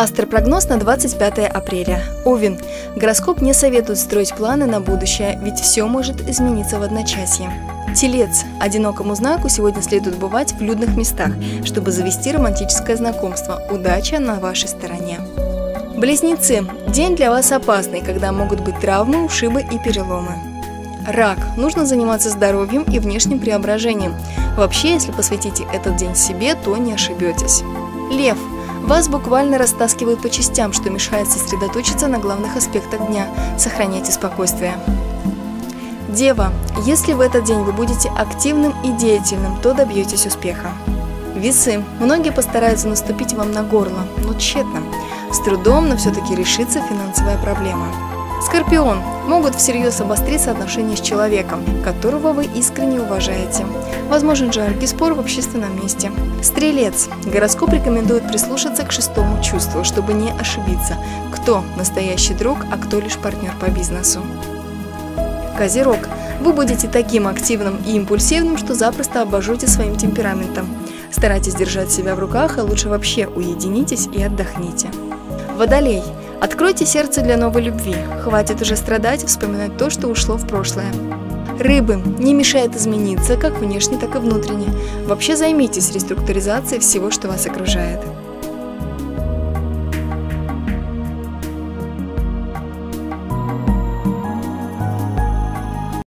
Астропрогноз на 25 апреля. Овен. Гороскоп не советует строить планы на будущее, ведь все может измениться в одночасье. Телец. Одинокому знаку сегодня следует бывать в людных местах, чтобы завести романтическое знакомство. Удача на вашей стороне. Близнецы. День для вас опасный, когда могут быть травмы, ушибы и переломы. Рак. Нужно заниматься здоровьем и внешним преображением. Вообще, если посвятите этот день себе, то не ошибетесь. Лев. Вас буквально растаскивают по частям, что мешает сосредоточиться на главных аспектах дня. Сохраняйте спокойствие. Дева, если в этот день вы будете активным и деятельным, то добьетесь успеха. Весы. Многие постараются наступить вам на горло, но тщетно. С трудом, но все-таки решится финансовая проблема. Скорпион. Могут всерьез обостриться отношения с человеком, которого вы искренне уважаете. Возможен жаркий спор в общественном месте. Стрелец. Гороскоп рекомендует прислушаться к шестому чувству, чтобы не ошибиться, кто настоящий друг, а кто лишь партнер по бизнесу. Козерог. Вы будете таким активным и импульсивным, что запросто обожжете своим темпераментом. Старайтесь держать себя в руках, а лучше вообще уединитесь и отдохните. Водолей. Откройте сердце для новой любви. Хватит уже страдать и вспоминать то, что ушло в прошлое. Рыбы. Не мешает измениться, как внешне, так и внутренне. Вообще займитесь реструктуризацией всего, что вас окружает.